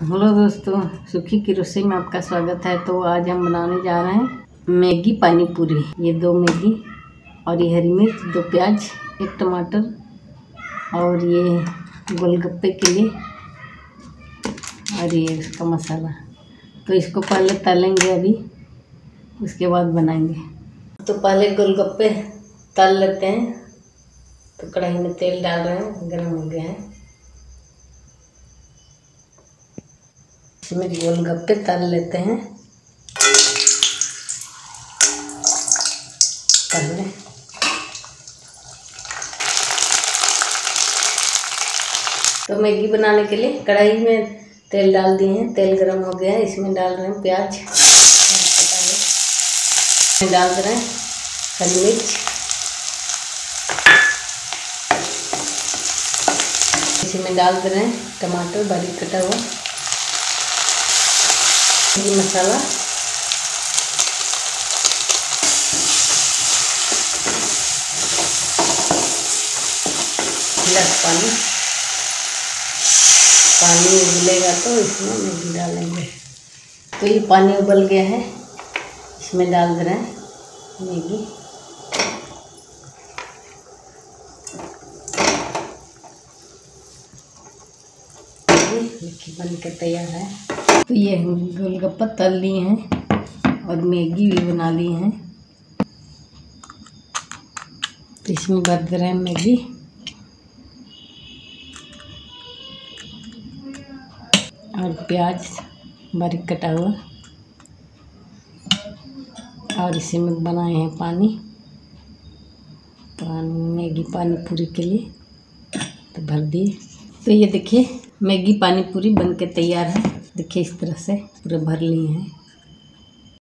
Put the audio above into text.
Hello दोस्तों, सुखी की रसोई में आपका स्वागत है। तो आज हम बनाने जा रहे हैं मैगी पानी पूरी ये दो मैगी और ये हरी मिर्च, दो प्याज, एक टमाटर और ये गोलगप्पे के लिए और ये इसका मसाला। तो इसको पहले तलेंगे अभी, उसके बाद बनाएँगे। तो पहले गोलगप्पे तल लेते हैं। तो कढ़ाई में तेल डाल रहे हैं, गर्म हो गया है। इसमें गोलगप्पे तल लेते हैं। पहले तो मैगी बनाने के लिए कढ़ाई में तेल डाल दिए हैं। तेल गरम हो गया है। इसमें डाल रहे हैं प्याज। इसमें डाल रहे हैं हरी मिर्च। इसमें डाल दे रहे हैं टमाटर बारीक कटा हुआ। ये मसाला गिलास पानी पानी उबलेगा तो इसमें मैगी डालेंगे। तो ये पानी उबल गया है। इसमें डाल दे रहे हैं। मैगी बन के तैयार है तो ये हम गोलगप्पा तल लिए हैं और मैगी भी बना ली हैं। तो इसमें भर रहे हैं मैगी। और प्याज बारीक कटा हुआ। और इसी में बनाए हैं पानी। पानी, मैगी पानी पूरी के लिए। तो भर दिए। तो ये देखिए मैगी पानी पूरी बनके तैयार है। देखिए इस तरह से पूरे भर लिए हैं।